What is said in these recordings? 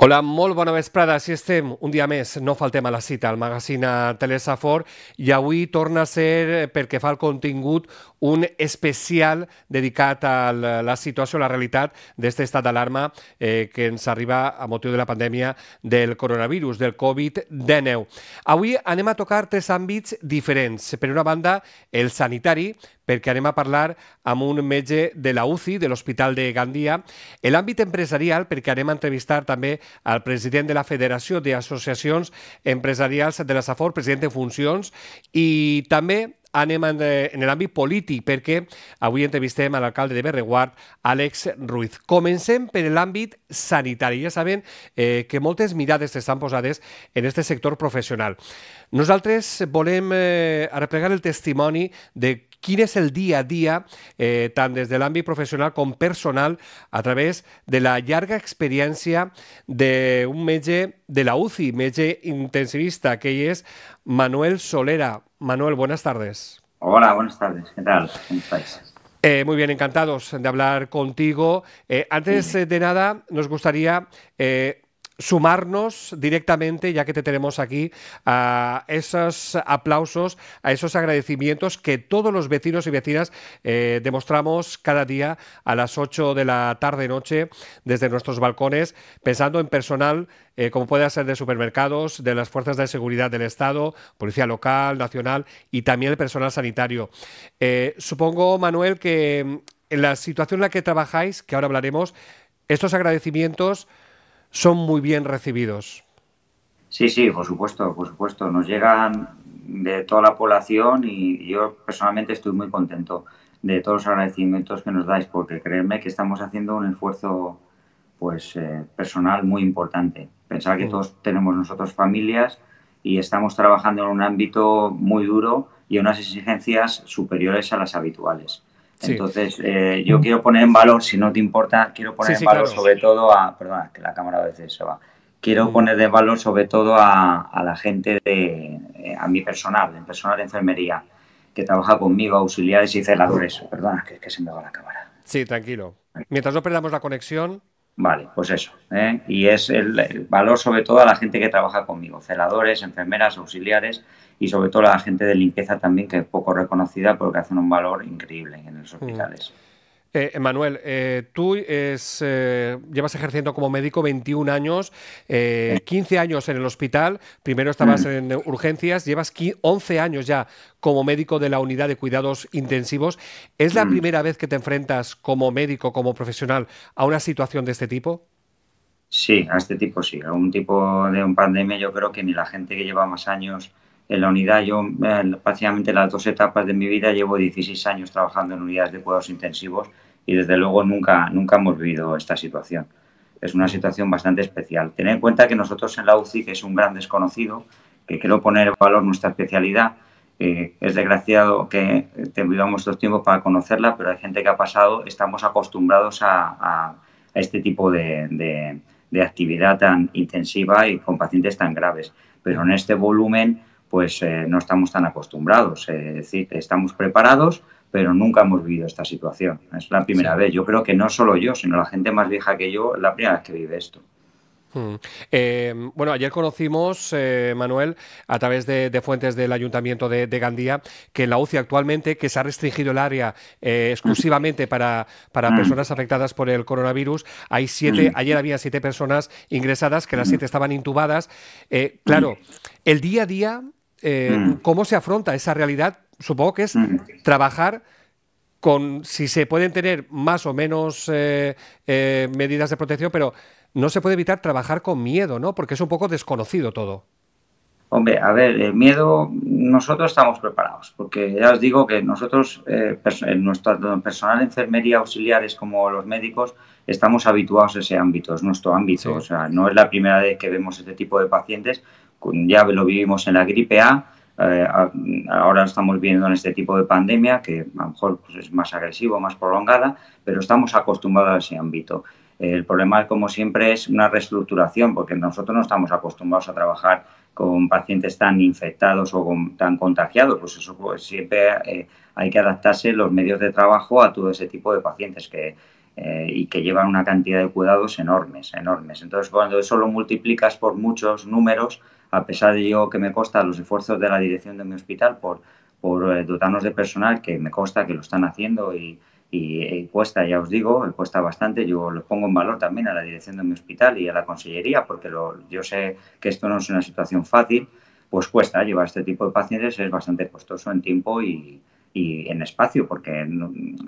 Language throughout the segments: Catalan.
Hola, molt bona vesprada. Si estem un dia més, no faltem a la cita al magazine Telesafor i avui torna a ser, perquè fa el contingut, un especial dedicat a la situació, a la realitat d'aquest estat d'alarma eh, que ens arriba a motiu de la pandèmia del coronavirus, del Covid-19. Avui anem a tocar tres àmbits diferents. Per una banda, el sanitari, perquè anem a parlar amb un metge de la UCI, de l'Hospital de Gandia, l'àmbit empresarial, perquè anem a entrevistar també al president de la Federació d'Associacions Empresarials de la Safor, president de funcions, i també anem en, en l'àmbit polític, perquè avui entrevistem a l'alcalde de Berreguard, Àlex Ruiz. Comencem per l'àmbit sanitari. Ja saben eh, que moltes mirades estan posades en aquest sector professional. Nosaltres volem eh, arreplegar el testimoni de quin és el dia a dia, eh, tant des de l'àmbit professional com personal, a través de la llarga experiència d'un metge de la UCI, metge intensivista, que és Manuel Solera. Manuel, buenas tardes. Hola, buenas tardes. ¿Qué tal? ¿Cómo estáis? Eh, muy bien, encantados de hablar contigo. Eh, antes sí. de nada, nos gustaría eh, sumarnos directamente, ya que te tenemos aquí, a esos aplausos, a esos agradecimientos que todos los vecinos y vecinas eh, demostramos cada día a las 8 de la tarde-noche desde nuestros balcones, pensando en personal eh, como puede ser de supermercados, de las fuerzas de seguridad del Estado, policía local, nacional y también el personal sanitario. Eh, supongo, Manuel, que mm, en la situación en la que trabajáis, que ahora hablaremos, estos agradecimientos son muy bien recibidos. Sí, sí, por supuesto, por supuesto. Nos llegan de toda la población y yo personalmente estoy muy contento de todos los agradecimientos que nos dais, porque creedme que estamos haciendo un esfuerzo pues eh, personal muy importante. Pensar que todos tenemos nosotros familias y estamos trabajando en un ámbito muy duro y unas exigencias superiores a las habituales. Sí. Entonces, eh, yo quiero poner en valor, si no te importa, quiero poner sí, sí, en valor claro. sobre todo a. Perdona, que la cámara a veces se va. Quiero mm. poner en valor sobre todo a, a la gente de. Eh, a mi personal, el personal de enfermería, que trabaja conmigo, auxiliares y celadores. Perdona, que, que se me va la cámara. Sí, tranquilo. Mientras no perdamos la conexión. Vale, pues eso. ¿eh? Y es el, el, valor sobre todo a la gente que trabaja conmigo, celadores, enfermeras, auxiliares y sobre todo la gente de limpieza también, que es poco reconocida porque hacen un valor increíble en los hospitales. Mm. Eh, Manuel, eh, tú es, eh, llevas ejerciendo como médico 21 años, 15 años en el hospital, primero estabas mm. en urgencias, llevas 11 años ya como médico de la unidad de cuidados intensivos. ¿Es la mm. primera vez que te enfrentas como médico, como profesional, a una situación de este tipo? Sí, a este tipo sí. A un tipo de un pandemia yo creo que ni la gente que lleva más años en la unidad, yo eh, prácticamente las dos etapas de mi vida llevo 16 años trabajando en unidades de cuidados intensivos y desde luego nunca, nunca hemos vivido esta situación. Es una situación bastante especial. Tener en cuenta que nosotros en la UCI, que es un gran desconocido, que quiero poner en valor nuestra especialidad, eh, es desgraciado que tengamos estos tiempos para conocerla, pero hay gente que ha pasado, estamos acostumbrados a, a, a este tipo de, de, de actividad tan intensiva y con pacientes tan graves. Pero en este volumen pues eh, no estamos tan acostumbrados. Eh, es decir, estamos preparados, pero nunca hemos vivido esta situación. Es la primera sí. vez. Yo creo que no solo yo, sino la gente más vieja que yo, la primera vez que vive esto. Hmm. Eh, bueno, ayer conocimos, eh, Manuel, a través de, de, fuentes del Ayuntamiento de, de, Gandía, que en la UCI actualmente, que se ha restringido el área eh, exclusivamente para, para, personas afectadas por el coronavirus, hay siete, ayer había siete personas ingresadas, que las siete estaban intubadas. Claro, el día a día, eh, ¿cómo se afronta esa realidad? Supongo que es trabajar con si se pueden tener más o menos eh, eh, medidas de protección, pero no se puede evitar trabajar con miedo, ¿no? Porque es un poco desconocido todo. Hombre, a ver, el miedo, nosotros estamos preparados, porque ya os digo que nosotros, eh, en nuestro personal de enfermería, auxiliares como los médicos, estamos habituados a ese ámbito, es nuestro ámbito, sí. o sea, no es la primera vez que vemos este tipo de pacientes, ya lo vivimos en la gripe A, eh, ahora estamos viendo en este tipo de pandemia que a lo mejor pues, es más agresivo, más prolongada, pero estamos acostumbrados a ese ámbito. El problema, como siempre, es una reestructuración, porque nosotros no estamos acostumbrados a trabajar con pacientes tan infectados o tan contagiados, pues eso pues, siempre eh, hay que adaptarse los medios de trabajo a todo ese tipo de pacientes que eh, y que llevan una cantidad de cuidados enormes, enormes. Entonces, cuando eso lo multiplicas por muchos números, a pesar de yo que me consta los esfuerzos de la dirección de mi hospital por, por eh, dotarnos de personal, que me consta que lo están haciendo y, y, cuesta, ya os digo, cuesta bastante. Yo lo pongo en valor también a la dirección de mi hospital y a la consellería, porque lo, yo sé que esto no es una situación fácil, pues cuesta llevar este tipo de pacientes, es bastante costoso en tiempo y, y en espacio, porque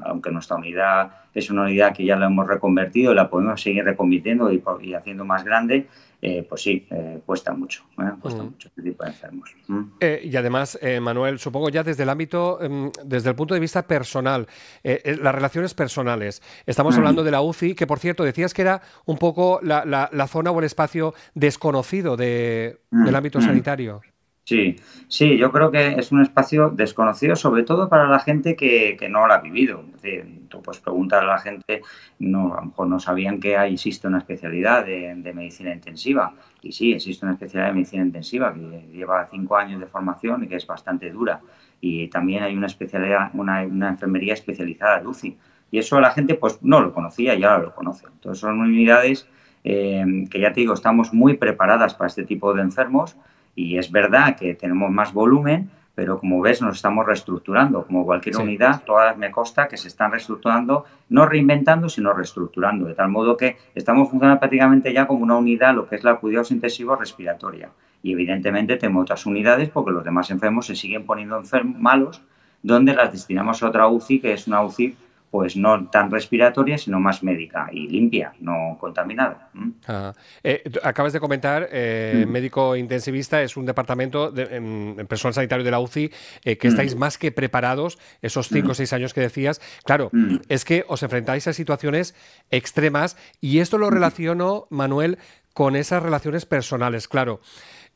aunque nuestra unidad es una unidad que ya la hemos reconvertido y la podemos seguir reconvirtiendo y, y haciendo más grande, eh, pues sí, eh, cuesta mucho, ¿eh? cuesta mm. mucho este tipo de enfermos. Mm. y además, Manuel, supongo ya desde el ámbito, em, desde el punto de vista personal, las relaciones personales. Estamos mm. hablando de la UCI, que por cierto decías que era un poco la, la, zona o el espacio desconocido de, del ámbito sanitario. Sí, sí, yo creo que es un espacio desconocido, sobre todo para la gente que, no lo ha vivido. tú puedes preguntar a la gente, no, a lo mejor no sabían que existe una especialidad de, medicina intensiva. Y sí, existe una especialidad de medicina intensiva que lleva cinco años de formación y que es bastante dura. Y también hay una especialidad, una, enfermería especializada de UCI. Y eso la gente pues no lo conocía y ahora lo conoce. Entonces son unidades eh, que ya te digo, estamos muy preparadas para este tipo de enfermos y es verdad que tenemos más volumen, pero como ves nos estamos reestructurando. Como cualquier unidad, todas me consta que se están reestructurando, no reinventando, sino reestructurando, de tal modo que estamos funcionando prácticamente ya como una unidad, lo que es la cuidados intensivos respiratoria. Y evidentemente tenemos otras unidades porque los demás enfermos se siguen poniendo enfermos malos, donde las destinamos a otra UCI, que es una UCI pues no tan respiratoria, sino más médica y limpia, no contaminada. Ah, eh, acabas de comentar, eh, médico intensivista es un departamento de, en, personal sanitario de la UCI eh, que estáis más que preparados, esos cinco o seis años que decías. Claro, es que os enfrentáis a situaciones extremas y esto lo relaciono, Manuel, con esas relaciones personales, claro.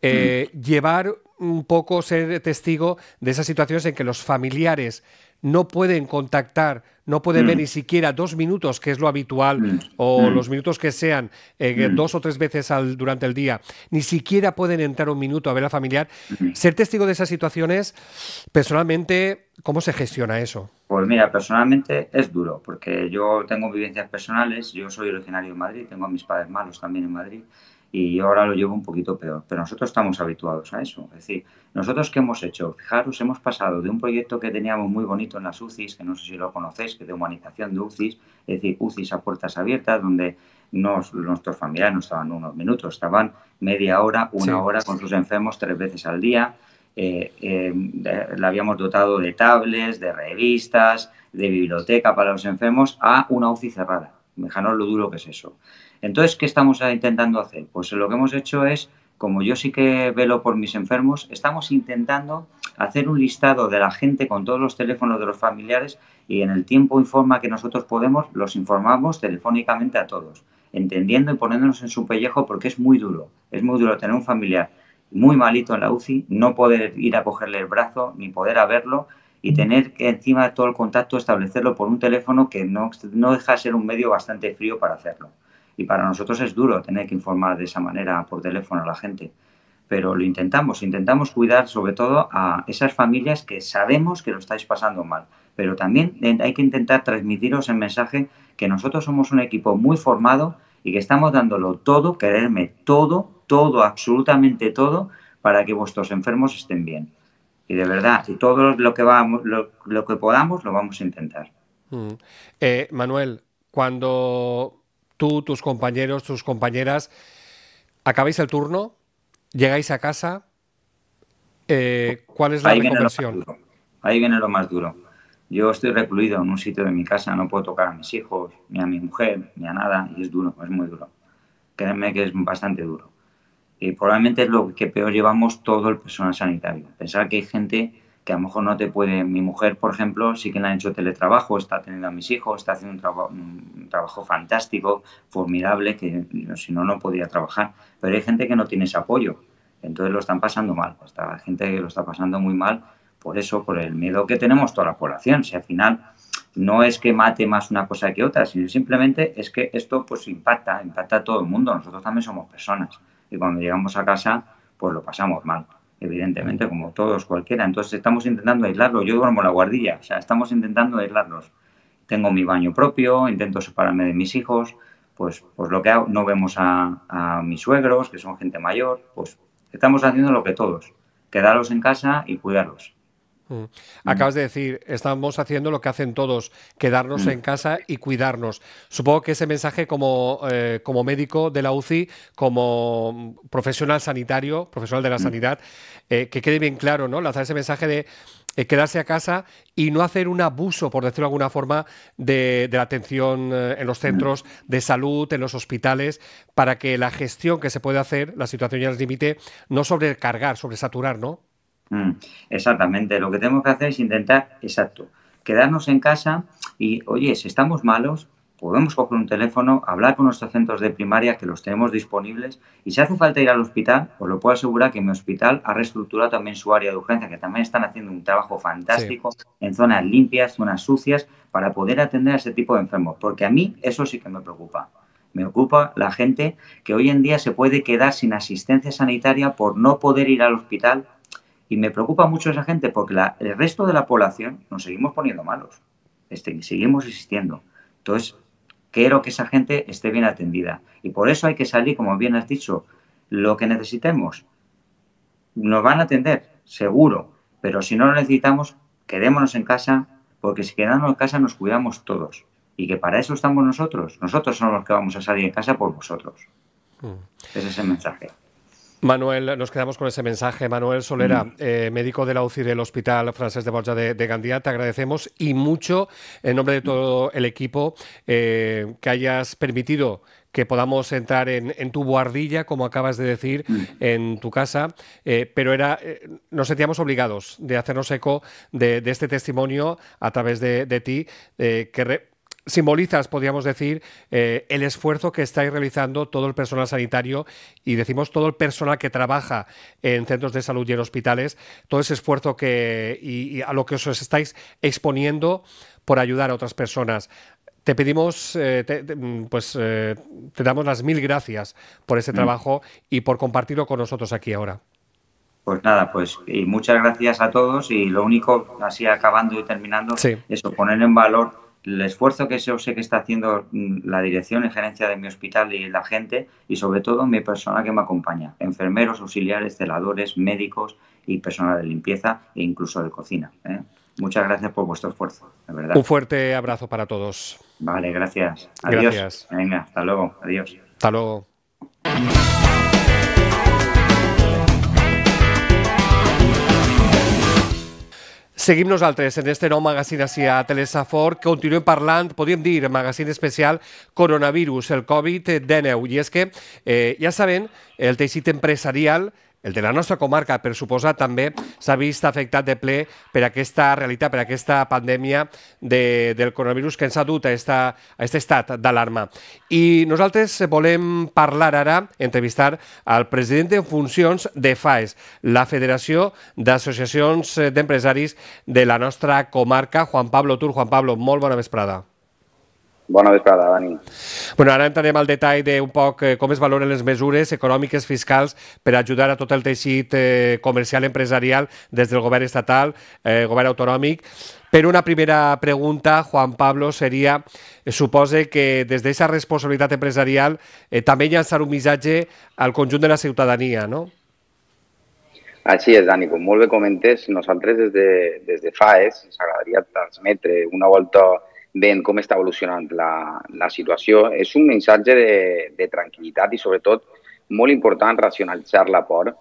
Llevar un poco, ser testigo de esas situaciones en que los familiares no pueden contactar, no pueden ver mm. ni siquiera dos minutos, que es lo habitual, mm. o mm. los minutos que sean eh, dos o tres veces al, durante el día, ni siquiera pueden entrar un minuto a ver a familiar. Ser testigo de esas situaciones, personalmente, ¿cómo se gestiona eso? Pues mira, personalmente es duro, porque yo tengo vivencias personales, yo soy originario de Madrid, tengo a mis padres malos también en Madrid, y ahora lo llevo un poquito peor, pero nosotros estamos habituados a eso. Es decir, nosotros qué hemos hecho, fijaros, hemos pasado de un proyecto que teníamos muy bonito en las UCIs, que no sé si lo conocéis, que de humanización de UCIs, es decir, UCIs a puertas abiertas, donde nuestros familiares no estaban unos minutos, estaban media hora, una hora con sus enfermos tres veces al día. Eh, eh, le habíamos dotado de tablets, de revistas, de biblioteca para los enfermos, a una UCI cerrada. Fijaros lo duro que es eso. Entonces, ¿qué estamos intentando hacer? Pues lo que hemos hecho es, como yo sí que velo por mis enfermos, estamos intentando hacer un listado de la gente con todos los teléfonos de los familiares y en el tiempo informa que nosotros podemos, los informamos telefónicamente a todos, entendiendo y poniéndonos en su pellejo porque es muy duro, es muy duro tener un familiar muy malito en la UCI, no poder ir a cogerle el brazo ni poder a verlo y tener que encima todo el contacto establecerlo por un teléfono que no, no deja de ser un medio bastante frío para hacerlo. Y para nosotros es duro tener que informar de esa manera por teléfono a la gente. Pero lo intentamos, intentamos cuidar sobre todo a esas familias que sabemos que lo estáis pasando mal. Pero también hay que intentar transmitiros el mensaje que nosotros somos un equipo muy formado y que estamos dándolo todo, quererme todo, todo, absolutamente todo, para que vuestros enfermos estén bien. Y de verdad, y todo lo que, vamos, lo, que podamos lo vamos a intentar. Mm. Eh, Manuel, cuando tú, tus compañeros, tus compañeras, acabáis el turno, llegáis a casa, eh, ¿cuál es la Ahí Ahí viene lo más duro. Yo estoy recluido en un sitio de mi casa, no puedo tocar a mis hijos, ni a mi mujer, ni a nada, y es duro, es muy duro. Créeme que es bastante duro. Y probablemente es lo que peor llevamos todo el personal sanitario. Pensar que hay gente que a lo mejor no te puede. Mi mujer, por ejemplo, sí que le ha hecho teletrabajo, está teniendo a mis hijos, está haciendo un, trabajo fantástico, formidable, que si no, no podría trabajar. Pero hay gente que no tiene ese apoyo, entonces lo están pasando mal. Esta gente que lo está pasando muy mal por eso, por el miedo que tenemos toda la población. Si al final no es que mate más una cosa que otra, sino simplemente es que esto pues impacta, impacta a todo el mundo. Nosotros también somos personas y cuando llegamos a casa pues lo pasamos mal evidentemente, como todos, cualquiera. Entonces estamos intentando aislarlo. Yo duermo la guardilla, o sea, estamos intentando aislarlos. tengo mi baño propio, intento separarme de mis hijos, pues, pues lo que hago, no vemos a, mis suegros, que son gente mayor, pues estamos haciendo lo que todos, quedarlos en casa y cuidarlos. Mm. Acabas de decir, estamos haciendo lo que hacen todos, quedarnos mm. en casa y cuidarnos. Supongo que ese mensaje como, eh, como médico de la UCI, como profesional sanitario, profesional de la mm. sanidad, eh, que quede bien claro, ¿no? Lanzar ese mensaje de eh, quedarse a casa y no hacer un abuso, por decirlo de alguna forma, de, la atención en los centros de salud, en los hospitales, para que la gestión que se puede hacer, la situación ya es límite, no sobrecargar, sobresaturar, ¿no? Mm, exactamente, lo que tenemos que hacer es intentar, exacto, quedarnos en casa y, oye, si estamos malos, podemos coger un teléfono, hablar con nuestros centros de primaria que los tenemos disponibles y si hace falta ir al hospital, os lo puedo asegurar que mi hospital ha reestructurado también su área de urgencia, que también están haciendo un trabajo fantástico en zonas limpias, zonas sucias, para poder atender a ese tipo de enfermos, porque a mí eso sí que me preocupa. Me ocupa la gente que hoy en día se puede quedar sin asistencia sanitaria por no poder ir al hospital y me preocupa mucho esa gente porque el resto de la población nos seguimos poniendo malos, este, seguimos existiendo. Entonces, quiero que esa gente esté bien atendida. Y por eso hay que salir, como bien has dicho, lo que necesitemos. Nos van a atender, seguro, pero si no lo necesitamos, quedémonos en casa, porque si quedamos en casa nos cuidamos todos. Y que para eso estamos nosotros. Nosotros somos los que vamos a salir en casa por vosotros. Mm. Ese es el mensaje. Manuel, nos quedamos con ese mensaje. Manuel Solera, mm. eh, médico de la UCI del Hospital Francés de Borja de, Gandía, te agradecemos y mucho, en nombre de todo el equipo, eh, que hayas permitido que podamos entrar en, tu buhardilla, como acabas de decir, mm. en tu casa, eh, pero era, nos sentíamos obligados de hacernos eco de, este testimonio a través de, ti, que simbolizas, podríamos decir, eh, el esfuerzo que estáis realizando todo el personal sanitario y decimos todo el personal que trabaja en centros de salud y en hospitales, todo ese esfuerzo que y, a lo que os estáis exponiendo por ayudar a otras personas. Te pedimos, eh, pues eh, te damos las mil gracias por ese mm. trabajo y por compartirlo con nosotros aquí ahora. Pues nada, pues y muchas gracias a todos y lo único, así acabando y terminando, es poner en valor el esfuerzo que yo sé que está haciendo mm, la dirección y gerencia de mi hospital y la gente y sobre todo mi persona que me acompaña, enfermeros, auxiliares, celadores, médicos y personal de limpieza e incluso de cocina. ¿eh? Muchas gracias por vuestro esfuerzo, de verdad. Un fuerte abrazo para todos. Vale, gracias. Adiós. Gracias. Venga, hasta luego. Adiós. Hasta luego. Seguim nosaltres en este nou magazín a Telesafor. Continuem parlant, podríem dir, magazín especial coronavirus, el Covid-19. I és que, eh, ja saben, el teixit empresarial el de la nostra comarca, per suposar, també s'ha vist afectat de ple per aquesta realitat, per aquesta pandèmia de, del coronavirus que ens ha dut a, esta, a aquest estat d'alarma. I nosaltres volem parlar ara, entrevistar al president en funcions de FAES, la Federació d'Associacions d'Empresaris de la nostra comarca, Juan Pablo Tur. Juan Pablo, molt bona vesprada. Bona vesprada, Dani. Bueno, ara entrarem al detall d'un poc eh, com es valoren les mesures econòmiques fiscals per ajudar a tot el teixit eh, comercial empresarial des del govern estatal, eh, govern autonòmic. Per una primera pregunta, Juan Pablo, seria, eh, supose que des d'aquesta responsabilitat empresarial eh, també llançar un missatge al conjunt de la ciutadania, no? Així és, Dani, com molt bé comentes, nosaltres des de, des de FAES ens agradaria transmetre una volta veient com està evolucionant la, la situació. És un missatge de, de tranquil·litat i, sobretot, molt important racionalitzar la por,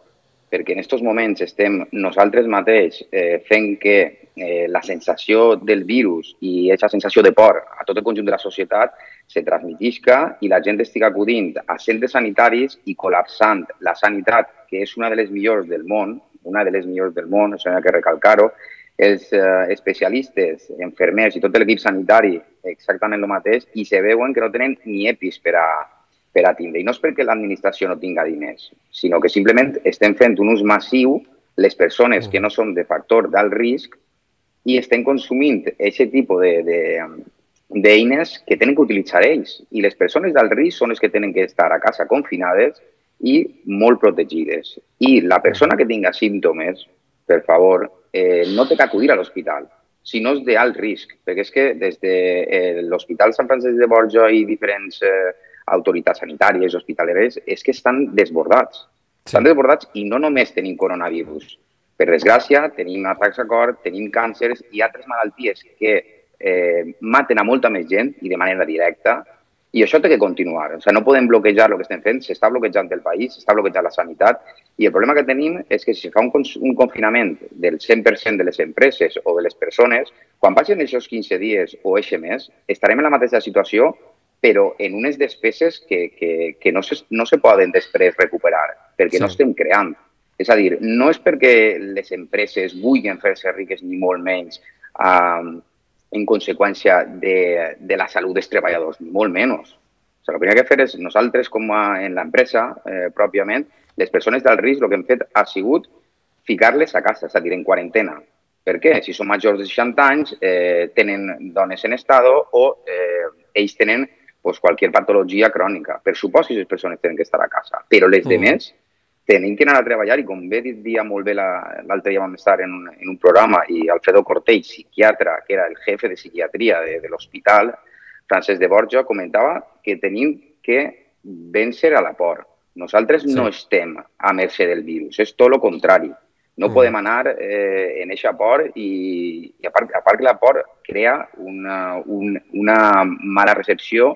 perquè en aquests moments estem nosaltres mateix eh, fent que eh, la sensació del virus i aquesta sensació de por a tot el conjunt de la societat se transmitisca i la gent estigui acudint a centres sanitaris i col·lapsant la sanitat, que és una de les millors del món, una de les millors del món, això ha que recalcar-ho, els eh, especialistes, enfermers i tot l'equip sanitari exactament el mateix i se veuen que no tenen ni EPIs per a, per a tindre. I no és perquè l'administració no tinga diners, sinó que simplement estem fent un ús massiu les persones que no són de factor d'alt risc i estem consumint aquest tipus d'eines de, de, que tenen que utilitzar ells. I les persones d'alt risc són les que tenen que estar a casa confinades i molt protegides. I la persona que tinga símptomes, per favor, eh, no té que acudir a l'hospital, sinó d'alt risc, perquè és que des de eh, l'Hospital Sant Francesc de Borja i diferents eh, autoritats sanitàries, hospitaleres, és que estan desbordats. Sí. Estan desbordats i no només tenim coronavirus. Per desgràcia, tenim atacs a cor, tenim càncers i altres malalties que eh, maten a molta més gent i de manera directa i això té que continuar. O sigui, no podem bloquejar el que estem fent, s'està bloquejant el país, s'està bloquejant la sanitat i el problema que tenim és que si fa un, un confinament del 100% de les empreses o de les persones, quan passin aquests 15 dies o eixe mes, estarem en la mateixa situació però en unes despeses que, que, que no, se, no se poden després recuperar, perquè sí. no estem creant. És a dir, no és perquè les empreses vulguin fer-se riques ni molt menys eh, en conseqüència de, de la salut dels treballadors, ni molt menys. O sigui, el primer que fer és nosaltres, com a, en l'empresa eh, pròpiament, les persones del risc, el que hem fet ha sigut ficar-les a casa, és a dir, en quarantena. Per què? Si són majors de 60 anys, eh, tenen dones en estado o eh, ells tenen pues, qualsevol patologia crònica. Per supost que aquestes persones tenen que estar a casa, però les mm. demés tenim que anar a treballar i com bé dia molt bé l'altre dia vam estar en un, en un programa i Alfredo Cortell, psiquiatra, que era el jefe de psiquiatria de, de l'hospital, Francesc de Borja, comentava que tenim que vèncer a la por. Nosaltres sí. no estem a mercè del virus, és tot el contrari. No mm. podem anar eh, en eixa por i, i a, part, a part que la por crea una, un, una mala recepció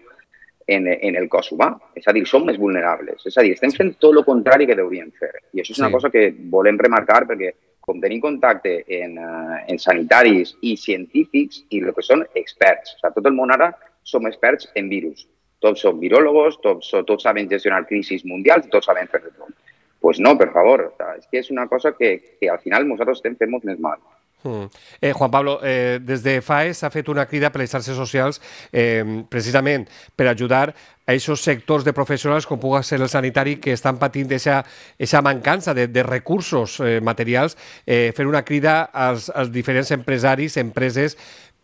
en, en el cos humà. És a dir, som més vulnerables. És a dir, estem fent tot el contrari que hauríem fer. I això és una sí. cosa que volem remarcar perquè com tenim contacte en, uh, en sanitaris i científics i el que són experts. O sigui, tot el món ara som experts en virus. Tots som viròlogos, tots, tots saben gestionar crisis mundials, tots saben fer de tot. Pues no, per favor. O sea, és que és una cosa que, que al final nosaltres estem fent molt més mal. Mm. Eh, Juan Pablo, eh, des de FAES s'ha fet una crida per les xarxes socials eh, precisament per ajudar a aquests sectors de professionals com pugui ser el sanitari que estan patint aquesta mancança de, de recursos eh, materials, eh, fer una crida als, als diferents empresaris, empreses,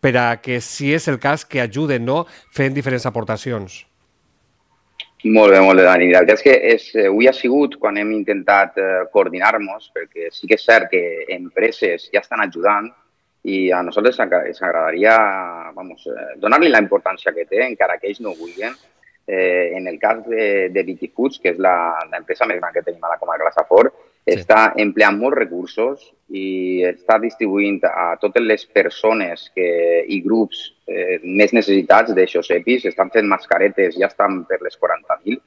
per a que, si és el cas, que ajuden no? fent diferents aportacions. Molt bé, molt bé, Dani. La veritat és que és, eh, avui ha sigut quan hem intentat eh, coordinar-nos, perquè sí que és cert que empreses ja estan ajudant i a nosaltres ens agradaria eh, donar-li la importància que té, encara que ells no ho vulguin. Eh, en el cas de, de Vicky Foods, que és l'empresa més gran que tenim a la comarca de la Safor, està empleant molts recursos i està distribuint a totes les persones que, i grups eh, més necessitats d'aixòs EPIs, estan fent mascaretes, ja estan per les 40.000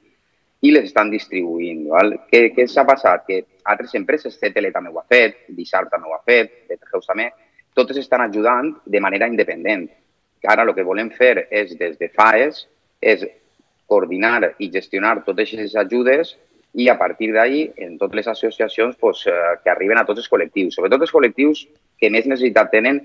i les estan distribuint. Val? Què, què s'ha passat? Que altres empreses, CTL també ho ha fet, Dissar també ho ha fet, Betreus també, totes estan ajudant de manera independent. Ara el que volem fer és, des de FAES, és coordinar i gestionar totes aquestes ajudes i a partir d'ahir, en totes les associacions pues, eh, que arriben a tots els col·lectius, sobretot els col·lectius que més necessitat tenen,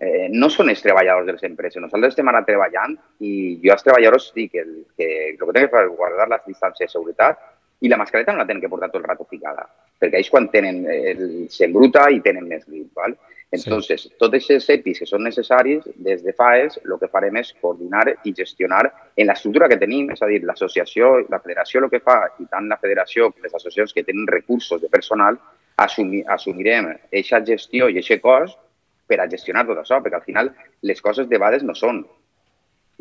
eh, no són els treballadors de les empreses. Nosaltres estem ara treballant i jo als treballadors dic que, que el que tenen que fer és guardar les distàncies de seguretat i la mascareta no la tenen que portar tot el rato ficada, perquè ells quan tenen, eh, s'embruta i tenen més grip. ¿vale? Entonces, sí. tots aquests EPIs que són necessaris, des de FAES, el que farem és coordinar i gestionar en l'estructura que tenim, és a dir, l'associació, la federació el que fa, i tant la federació com les associacions que tenen recursos de personal, assumir, assumirem aquesta gestió i aquest cost per a gestionar tot això, perquè al final les coses de vegades no són.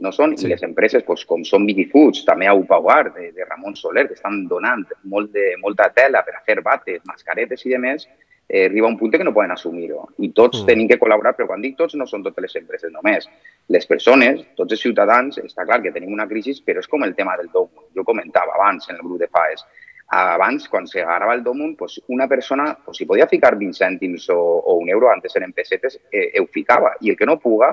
No són, sí. i les empreses doncs, com són Biggie Foods, també a Upauar, de, de Ramon Soler, que estan donant molt de, molta tela per a fer bates, mascaretes i demés, eh, arriba un punt que no poden assumir-ho. I tots mm. tenim que col·laborar, però quan dic tots no són totes les empreses només. Les persones, tots els ciutadans, està clar que tenim una crisi, però és com el tema del Domun. Jo comentava abans en el grup de FAES. Abans, quan se el Domun, pues una persona, pues, si podia ficar 20 cèntims o, o un euro, antes eren pessetes, eh, ho ficava. I el que no puga,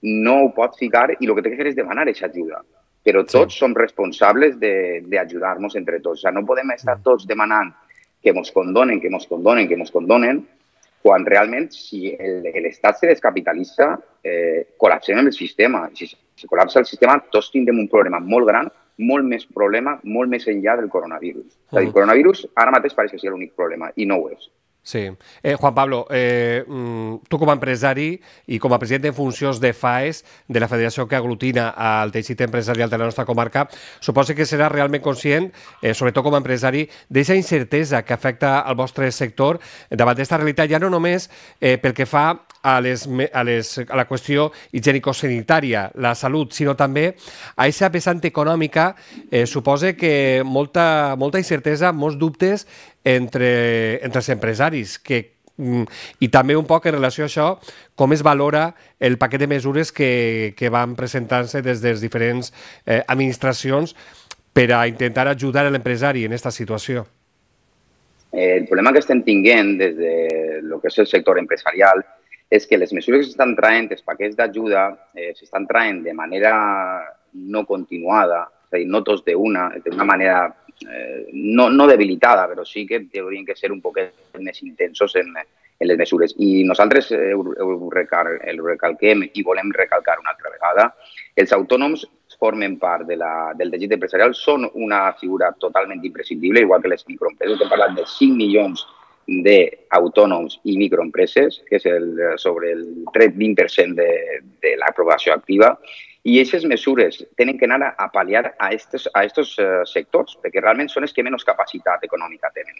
no ho pot ficar i el que té que fer és demanar aquesta ajuda. Però tots sí. som responsables d'ajudar-nos entre tots. O sigui, no podem estar mm. tots demanant que ens condonen, que ens condonen, que ens condonen, quan realment si l'Estat se descapitalitza, eh, col·lapsem el sistema. Si se col·lapsa el sistema, tots tindrem un problema molt gran, molt més problema, molt més enllà del coronavirus. És a dir, el coronavirus ara mateix pareix que sigui l'únic problema i no ho és. Sí. Eh, Juan Pablo, eh, mm, tu com a empresari i com a president en funcions de FAES, de la federació que aglutina al teixit empresarial de la nostra comarca, suposo que serà realment conscient, eh, sobretot com a empresari, d'aquesta incertesa que afecta al vostre sector davant d'esta realitat, ja no només eh, pel que fa a, les, a, les, a la qüestió higiènico-sanitària, la salut, sinó també a aquesta vessant econòmica, eh, suposa que molta, molta incertesa, molts dubtes entre, entre els empresaris, que mm, i també un poc en relació a això, com es valora el paquet de mesures que, que van presentant-se des de les diferents eh, administracions per a intentar ajudar l'empresari en aquesta situació. El problema que estem tinguent des de lo que és el sector empresarial és que les mesures que s'estan traient, els paquets d'ajuda, eh, s'estan traient de manera no continuada, és a dir, no tots d'una, d'una manera eh, no, no debilitada, però sí que haurien que ser un poc més intensos en, en les mesures. I nosaltres eh, ho, recal, ho recalquem i volem recalcar una altra vegada. Els autònoms formen part de la, del teixit empresarial, són una figura totalment imprescindible, igual que les microempreses. Hem parlat de 5 milions d'autònoms i microempreses, que és el, sobre el 20% de, de l'aprovació activa, i aquestes mesures tenen que anar a pal·liar a estos, a estos uh, sectors, perquè realment són els que menys capacitat econòmica tenen.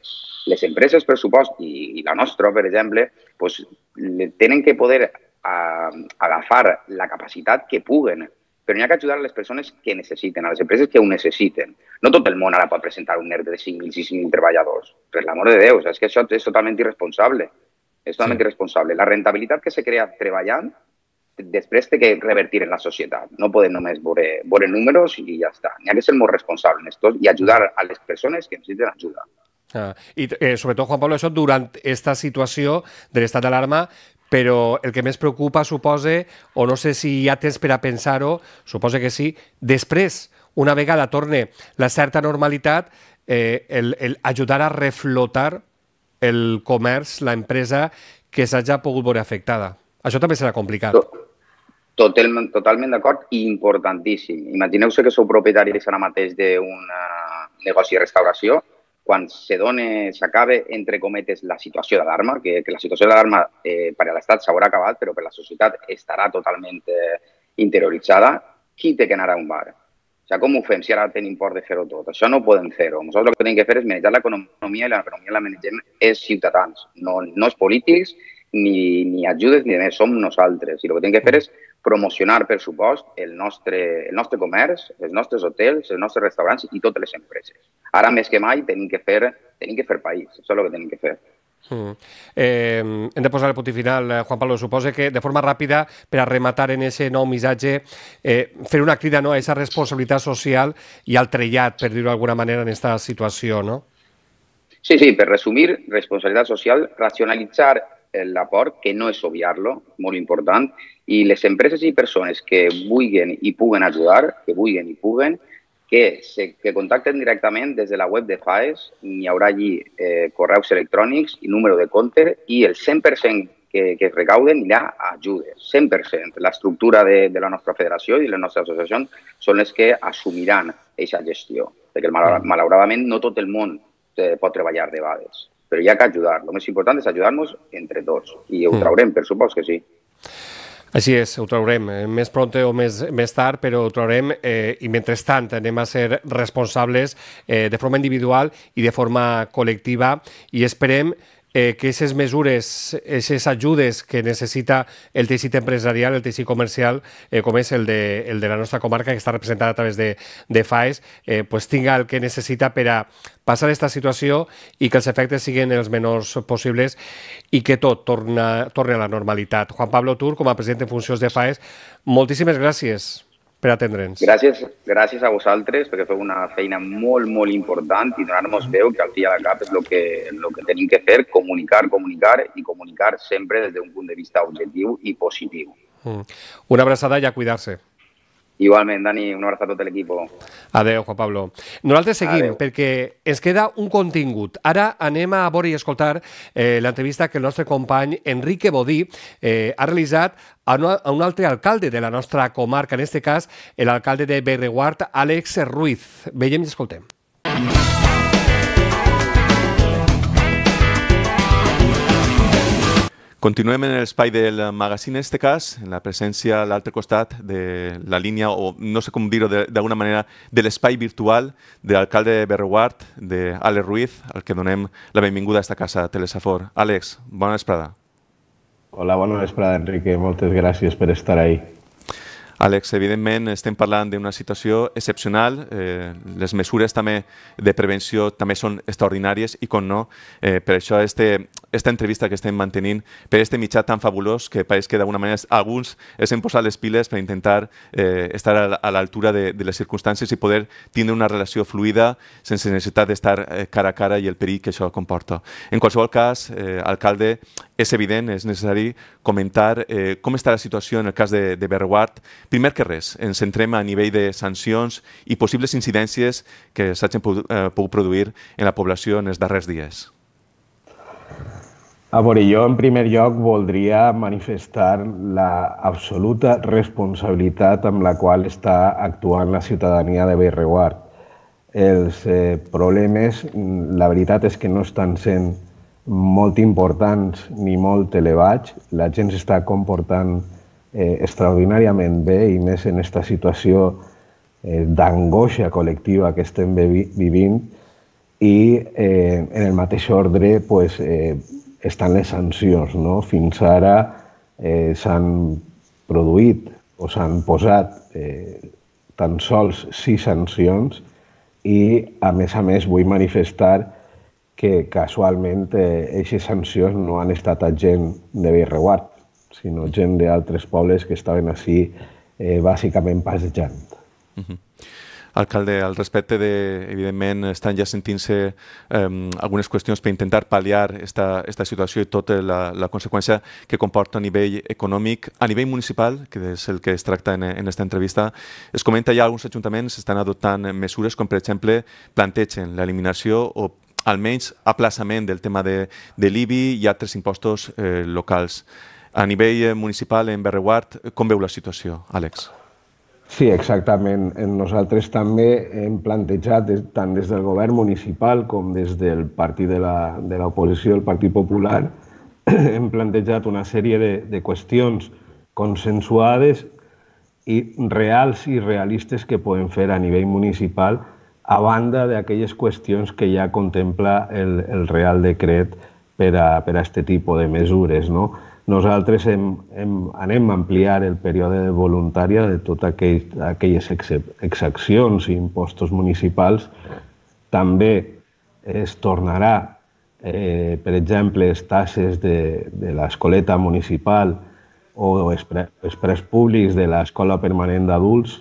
Les empreses, per supost, i, i la nostra, per exemple, pues, tenen que poder uh, agafar la capacitat que puguen, però n'hi ha que ajudar a les persones que necessiten, a les empreses que ho necessiten. No tot el món ara pot presentar un NERT de 5.000, 6.000 treballadors. Per l'amor de Déu, és que això és totalment irresponsable. És totalment sí. irresponsable. La rentabilitat que se crea treballant després té que revertir en la societat. No podem només veure, veure números i ja està. N'hi ha que ser molt responsable en esto i ajudar a les persones que necessiten ajuda. Ah, I eh, sobretot, Juan Pablo, això durant aquesta situació de l'estat d'alarma, però el que més preocupa, supose, o no sé si hi ha temps per a pensar-ho, suposa que sí, després, una vegada torne la certa normalitat, eh, el, el ajudar a reflotar el comerç, la empresa que s'hagi pogut veure afectada. Això també serà complicat. Totalment, totalment d'acord i importantíssim. Imagineu-se que sou propietaris ara mateix d'un negoci de restauració, quan se dona, s'acaba, entre cometes, la situació d'alarma, que, que la situació d'alarma eh, per a l'Estat s'haurà acabat, però per la societat estarà totalment eh, interioritzada, qui té que anar a un bar? O sigui, com ho fem si ara tenim por de fer-ho tot? Això no ho podem fer-ho. Nosaltres el que tenim que fer és manejar l'economia i l'economia la manegem és ciutadans, no, no els polítics ni, ni ajudes ni més, som nosaltres. I el que hem de fer és promocionar, per supost, el nostre, el nostre comerç, els nostres hotels, els nostres restaurants i totes les empreses. Ara, més que mai, tenim que fer, tenim que fer país. Això és el que tenim que fer. Mm. Eh, hem de posar el punt final, eh, Juan Pablo. Suposa que de forma ràpida, per a rematar en aquest nou missatge, eh, fer una crida no, a aquesta responsabilitat social i al trellat, per dir-ho d'alguna manera, en aquesta situació, no? Sí, sí, per resumir, responsabilitat social, racionalitzar l'aport, que no és obviar-lo, molt important, i les empreses i persones que vulguin i puguen ajudar, que vulguin i puguen, que, se, que contacten directament des de la web de FAES, hi haurà allí eh, correus electrònics i número de compte i el 100% que, que es recauden hi ha ajudes, 100%. L'estructura de, de la nostra federació i les nostres associacions són les que assumiran aquesta gestió, perquè malauradament no tot el món eh, pot treballar de vegades però hi ha que ajudar. El més important és ajudar-nos entre tots i ho mm. traurem, per supost que sí. Així és, ho traurem, eh, més pront o més, més tard, però ho traurem eh, i mentrestant anem a ser responsables eh, de forma individual i de forma col·lectiva i esperem eh, que aquestes mesures, aquestes ajudes que necessita el teixit empresarial, el teixit comercial, eh, com és el de, el de la nostra comarca, que està representada a través de, de FAES, eh, pues tinga el que necessita per a passar aquesta situació i que els efectes siguin els menors possibles i que tot torna, torni a la normalitat. Juan Pablo Tur, com a president en funcions de FAES, moltíssimes gràcies per atendre'ns. Gràcies, gràcies a vosaltres perquè feu una feina molt, molt important i donar-nos veu que al fi a la cap és el que, el que tenim que fer, comunicar, comunicar i comunicar sempre des d'un punt de vista objectiu i positiu. Mm. Una abraçada i a cuidar-se. Igualment, Dani, un abraç a tot l'equip. Adeu, Juan Pablo. Nosaltres seguim Adeu. perquè ens queda un contingut. Ara anem a veure i escoltar eh, l'entrevista que el nostre company Enrique Bodí eh, ha realitzat a, una, a un altre alcalde de la nostra comarca, en aquest cas l'alcalde de Berreguart, Àlex Ruiz. Veiem i escoltem. Continuem en l'espai del magazine, en aquest cas, en la presència a l'altre costat de la línia, o no sé com dir-ho d'alguna manera, de l'espai virtual de l'alcalde de Berreguard, d'Àlex Ruiz, al que donem la benvinguda a aquesta casa Telesafor. Àlex, bona vesprada. Hola, bona vesprada, Enrique. Moltes gràcies per estar ahí. Àlex, evidentment estem parlant d'una situació excepcional, eh, les mesures també de prevenció també són extraordinàries i, com no, eh, per això este, esta entrevista que estem mantenint per este mitjà tan fabulós que pareix que d'alguna manera alguns es hem posat les piles per intentar eh, estar a l'altura de, de les circumstàncies i poder tindre una relació fluida sense necessitat d'estar eh, cara a cara i el perill que això comporta. En qualsevol cas, eh, alcalde, és evident, és necessari comentar eh, com està la situació en el cas de, de Berguard. Primer que res, ens centrem a nivell de sancions i possibles incidències que s'hagin eh, pogut produir en la població en els darrers dies. A veure, jo en primer lloc voldria manifestar la absoluta responsabilitat amb la qual està actuant la ciutadania de Berreguard. Els eh, problemes, la veritat és que no estan sent molt importants ni molt elevats. La gent s'està comportant eh, extraordinàriament bé i més en aquesta situació eh, d'angoixa col·lectiva que estem vivint i eh, en el mateix ordre pues, eh, estan les sancions. No? Fins ara eh, s'han produït o s'han posat eh, tan sols sis sancions i, a més a més, vull manifestar que casualment aquestes eh, sancions no han estat a gent de Birreguard, sinó gent d'altres pobles que estaven així eh, bàsicament passejant. Uh -huh. Alcalde, al respecte de, evidentment, estan ja sentint-se eh, algunes qüestions per intentar pal·liar esta, esta situació i tota la, la conseqüència que comporta a nivell econòmic. A nivell municipal, que és el que es tracta en, en esta entrevista, es comenta ja alguns ajuntaments estan adoptant mesures com, per exemple, plantegen l'eliminació o almenys aplaçament del tema de, de l'IBI i altres impostos eh, locals. A nivell eh, municipal, en Berreguard, com veu la situació, Àlex? Sí, exactament. Nosaltres també hem plantejat, tant des del govern municipal com des del partit de l'oposició, el Partit Popular, hem plantejat una sèrie de, de qüestions consensuades i reals i realistes que podem fer a nivell municipal a banda d'aquelles qüestions que ja contempla el, el Real Decret per a, per a este tipus de mesures. No? Nosaltres hem, hem, anem a ampliar el període de voluntària de totes aquell, aquelles exaccions i impostos municipals. També es tornarà, eh, per exemple, les tasses de, de l'escoleta municipal o els, pre, els preus públics de l'escola permanent d'adults,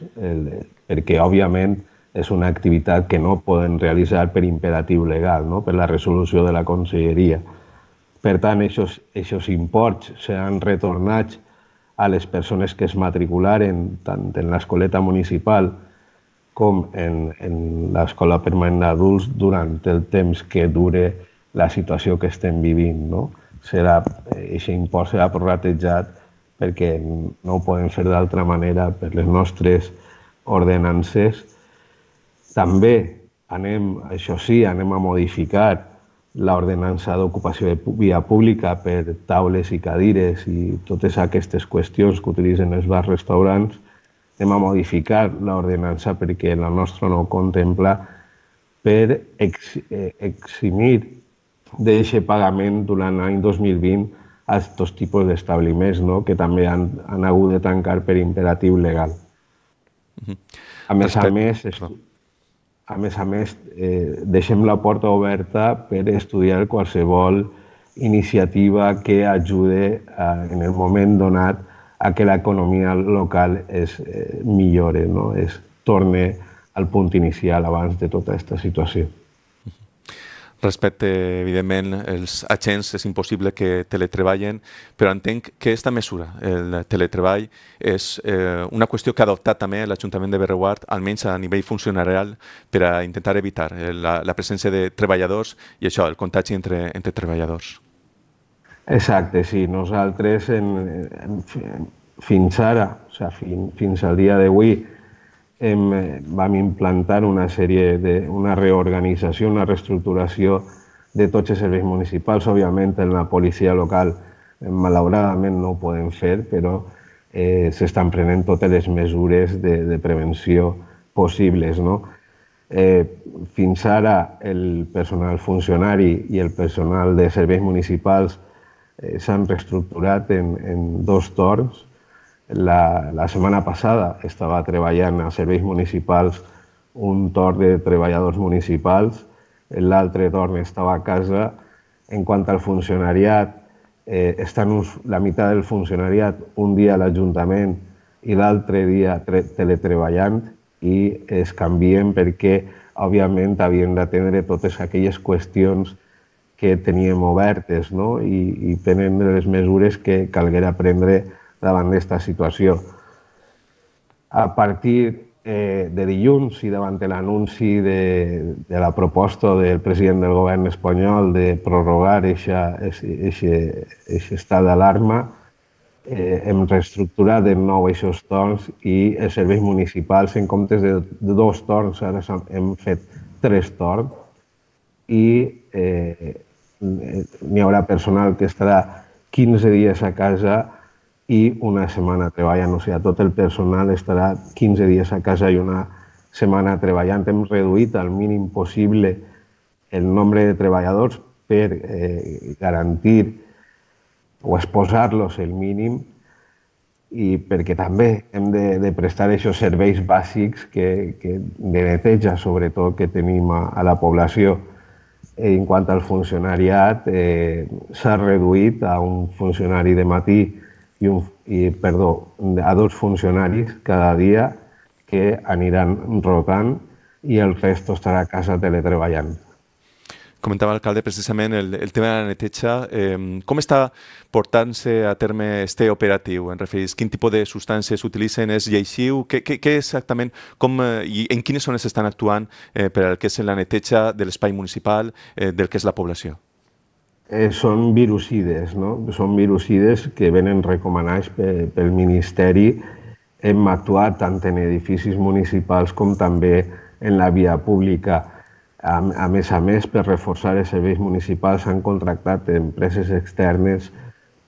perquè, òbviament, és una activitat que no poden realitzar per imperatiu legal, no? per la resolució de la Conselleria. Per tant, aquests imports seran retornats a les persones que es matricularen tant en l'escoleta municipal com en, en l'escola permanent d'adults durant el temps que dure la situació que estem vivint. No? Serà, aquest import serà prorratejat perquè no ho podem fer d'altra manera per les nostres ordenances també anem, això sí, anem a modificar l'ordenança d'ocupació de via pública per taules i cadires i totes aquestes qüestions que utilitzen els bars restaurants, anem a modificar l'ordenança perquè la nostra no contempla per ex, eh, eximir d'aquest pagament durant l'any 2020 a aquests tipus d'establiments no? que també han, han hagut de tancar per imperatiu legal. A més a més, a més a més, eh, deixem la porta oberta per estudiar qualsevol iniciativa que ajude a, en el moment donat a que l'economia local es eh, millore, no? es torne al punt inicial abans de tota aquesta situació. Respecte, evidentment, els agents és impossible que teletreballen, però entenc que aquesta mesura, el teletreball, és eh, una qüestió que ha adoptat també l'Ajuntament de Berreguard, almenys a nivell funcionarial, per a intentar evitar eh, la, la presència de treballadors i això, el contagi entre, entre treballadors. Exacte, sí. Nosaltres en, en, fins ara, o sigui, fins, fins al dia d'avui, eh, vam implantar una sèrie de, una reorganització, una reestructuració de tots els serveis municipals. Òbviament, en la policia local malauradament no ho podem fer, però eh, s'estan prenent totes les mesures de, de prevenció possibles. No? Eh, fins ara el personal funcionari i el personal de serveis municipals eh, s'han reestructurat en, en dos torns. La, la setmana passada estava treballant a serveis municipals un torn de treballadors municipals, l'altre torn estava a casa. En quant al funcionariat, eh, estan uns, la meitat del funcionariat un dia a l'Ajuntament i l'altre dia teletreballant i es canvien perquè, òbviament, havien d'atendre totes aquelles qüestions que teníem obertes no? I, i prendre les mesures que calguera prendre davant d'aquesta situació. A partir eh, de dilluns i davant de l'anunci de, de la proposta del president del govern espanyol de prorrogar aquest estat d'alarma, eh, hem reestructurat de nou aquests torns i els serveis municipals, en comptes de, de dos torns, ara hem fet tres torns i eh, n'hi haurà personal que estarà 15 dies a casa i una setmana treballant. O sigui, tot el personal estarà 15 dies a casa i una setmana treballant. Hem reduït al mínim possible el nombre de treballadors per eh, garantir o exposar-los el mínim i perquè també hem de, de prestar aquests serveis bàsics que, que de neteja, sobretot, que tenim a, a la població. En quant al funcionariat, eh, s'ha reduït a un funcionari de matí i, un, i perdó, a dos funcionaris cada dia que aniran rotant i el resto estarà a casa teletreballant. Comentava l'alcalde precisament el, el tema de la neteja. Eh, com està portant-se a terme este operatiu? En referís, quin tipus de substàncies utilitzen? És lleixiu? Què, què, què exactament, com, eh, i en quines zones estan actuant eh, per al que és la neteja de l'espai municipal, eh, del que és la població? Eh, són virucides, no? són virucides que venen recomanats pel, pel Ministeri. Hem actuat tant en edificis municipals com també en la via pública. A, a més a més, per reforçar els serveis municipals s'han contractat empreses externes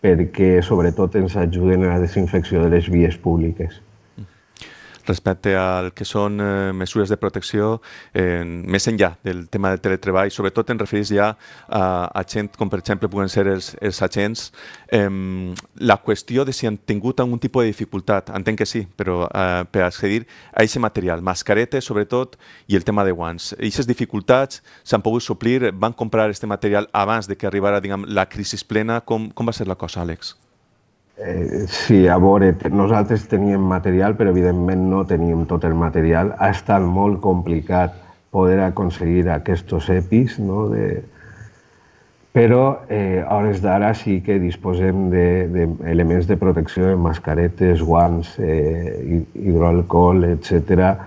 perquè sobretot ens ajuden a la desinfecció de les vies públiques respecte al que són eh, mesures de protecció eh, més enllà del tema del teletreball, sobretot en referís ja a, a gent com per exemple puguen ser els, els agents. Eh, la qüestió de si han tingut algun tipus de dificultat, entenc que sí, però eh, per accedir a aquest material, mascaretes sobretot i el tema de guants. Aquestes dificultats s'han pogut suplir, van comprar aquest material abans de que arribara diguem, la crisi plena. Com, com va ser la cosa, Àlex? Eh, sí, a veure, nosaltres teníem material, però evidentment no teníem tot el material. Ha estat molt complicat poder aconseguir aquests EPIs, no? de... però eh, a hores d'ara sí que disposem d'elements de, de protecció, de mascaretes, guants, eh, hidroalcohol, etc.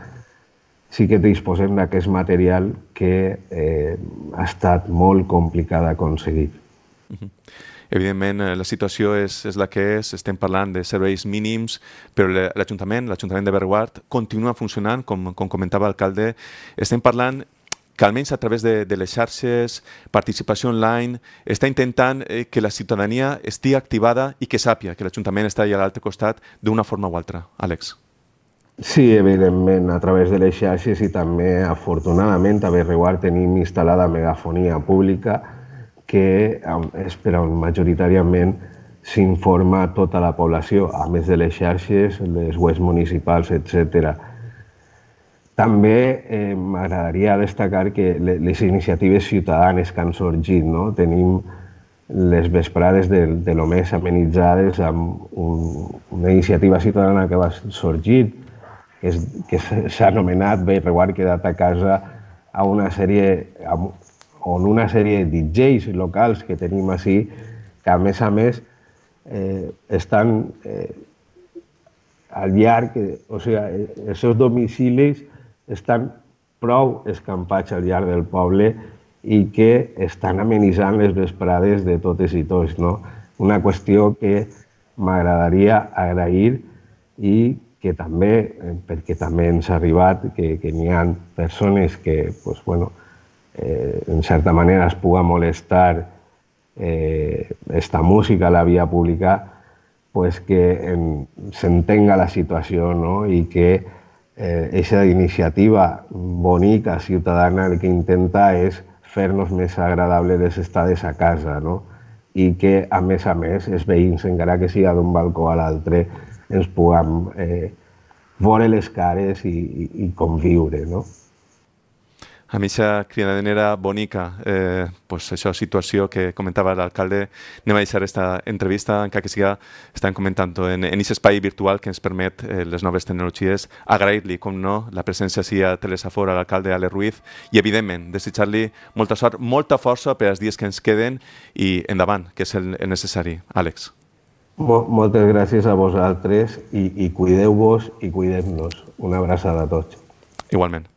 Sí que disposem d'aquest material que eh, ha estat molt complicat d'aconseguir. Uh -huh. Evidentment, eh, la situació és, és la que és, estem parlant de serveis mínims, però l'Ajuntament, l'Ajuntament de Berguart, continua funcionant, com, com comentava l'alcalde. Estem parlant que almenys a través de, de les xarxes, participació online, està intentant eh, que la ciutadania estigui activada i que sàpia que l'Ajuntament està allà a l'altre costat d'una forma o altra. Àlex. Sí, evidentment, a través de les xarxes i també, afortunadament, a Berguart tenim instal·lada megafonia pública, que és per on majoritàriament s'informa tota la població, a més de les xarxes, les webs municipals, etc. També eh, m'agradaria destacar que les iniciatives ciutadanes que han sorgit, no? tenim les vesprades de, de lo més amenitzades amb un, una iniciativa ciutadana que va sorgir, que, s'ha anomenat Bé, Reguard quedat a casa a una sèrie, on una sèrie de DJs locals que tenim així, que a més a més eh, estan eh, al llarg, eh, o sigui, els seus domicilis estan prou escampats al llarg del poble i que estan amenitzant les vesprades de totes i tots. No? Una qüestió que m'agradaria agrair i que també, eh, perquè també ens ha arribat que, que n'hi ha persones que pues, bueno, eh, en certa manera es puga molestar eh, esta música, la via pública, pues que s'entenga la situació no? i que aquesta eh, iniciativa bonica, ciutadana, el que intenta és fer-nos més agradable les estades a casa, no? i que, a més a més, els veïns, encara que siga d'un balcó a l'altre, ens puguem eh, veure les cares i, i, i conviure. No? A mitja cridanera bonica, eh, pues això, situació que comentava l'alcalde. Anem a deixar aquesta entrevista, encara que siga, estan comentant en aquest espai virtual que ens permet eh, les noves tecnologies. Agrair-li, com no, la presència sí a Telesafor, a l'alcalde Ale Ruiz, i evidentment, desitjar-li molta sort, molta força per als dies que ens queden i endavant, que és el, el necessari. Àlex. Moltes gràcies a vosaltres i, i cuideu-vos i cuidem-nos. Una abraçada a tots. Igualment.